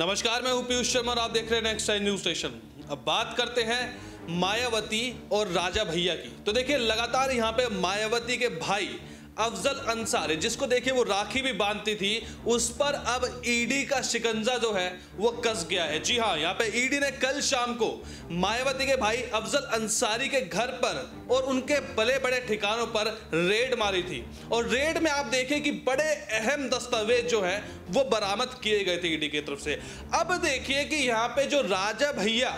नमस्कार, मैं हूँ पीयूष शर्मा आप देख रहे हैं नेक्स्ट टाइम न्यूज़ स्टेशन अब बात करते हैं मायावती और राजा भैया की। तो देखिए, लगातार यहाँ पे मायावती के भाई अफजल अंसारी, जिसको देखिए वो राखी भी बांधती थी, उस पर अब ईडी का शिकंजा जो है, वो कस गया है। जी हाँ यहाँ पे ईडी ने कल शाम को मायावती के भाई अफजल अंसारी के घर पर और उनके बड़े बड़े ठिकानों पर रेड मारी थी। और रेड में आप देखें कि बड़े अहम दस्तावेज़ जो है, वो बरामद किए गए थे ईडी की तरफ़ से। अब देखिए कि यहाँ पे जो राजा भैया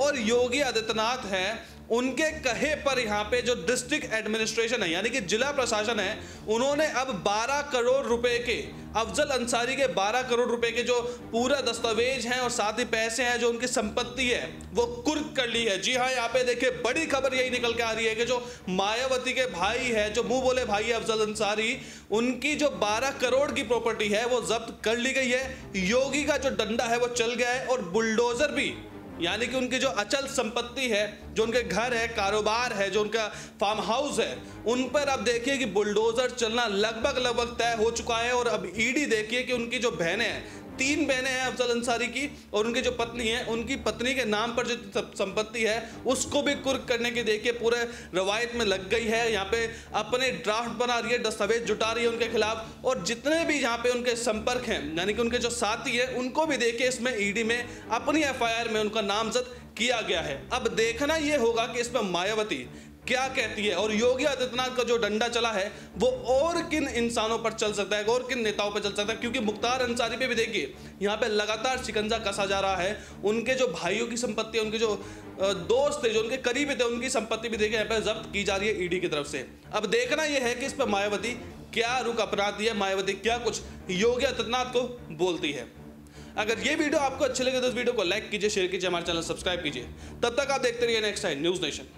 और योगी आदित्यनाथ हैं उनके कहे पर यहाँ पे जो डिस्ट्रिक्ट एडमिनिस्ट्रेशन है, यानी कि जिला प्रशासन है, उन्होंने अब 12 करोड़ रुपए के, अफजल अंसारी के 12 करोड़ रुपए के जो पूरा दस्तावेज़ हैं और साथ ही पैसे हैं, जो उनकी संपत्ति है, वो कुर्क कर ली है। जी हाँ यहाँ पे देखिए, बड़ी खबर यही निकल के आ रही है कि जो मायावती के भाई है, जो मुँह बोले भाई अफजल अंसारी, उनकी जो 12 करोड़ की प्रॉपर्टी है, वो जब्त कर ली गई है। योगी का जो डंडा है, वो चल गया है और बुलडोजर भी यानी कि उनकी जो अचल संपत्ति है, जो उनके घर है, कारोबार है, जो उनका फार्म हाउस है, उन पर अब देखिए कि बुलडोजर चलना लगभग लगभग तय हो चुका है और अब ईडी देखिए कि उनकी जो बहनें हैं तीन बहनें हैं अफजल अंसारी की और उनकी जो पत्नी है, उनकी पत्नी के नाम पर जो संपत्ति है, उसको भी कुर्क करने की देखिए पूरे रवायत में लग गई है। यहाँ पे अपने ड्राफ्ट बना रही है, दस्तावेज़ जुटा रही है उनके खिलाफ और जितने भी यहाँ पे उनके संपर्क हैं, यानी कि उनके जो साथी है, उनको भी देखिए इसमें ईडी में अपनी एफआईआर में उनका नामजद किया गया है। अब देखना यह होगा कि इसमें मायावती क्या कहती है? और योगी आदित्यनाथ का जो डंडा चला है, वो और किन इंसानों पर चल सकता है, और किन नेताओं पर चल सकता है? क्योंकि मुख्तार अंसारी पे भी देखिए, यहाँ पे लगातार शिकंजा कसा जा रहा है। उनके जो भाइयों की संपत्ति उनके जो दोस्त थे, जो उनके करीबी थे, उनकी संपत्ति भी देखिए, यहाँ पे जब्त की जा रही है ईडी की तरफ़ से। अब देखना यह है कि इस पर मायावती क्या रुख अपनाती है, मायावती क्या कुछ योगी आदित्यनाथ को बोलती है। अगर ये वीडियो आपको अच्छे लगे तो इस वीडियो को लाइक कीजिए, शेयर कीजिए, हमारे चैनल सब्सक्राइब कीजिए। तब तक आप देखते रहिए नेक्स्ट टाइम न्यूज़ नेशन।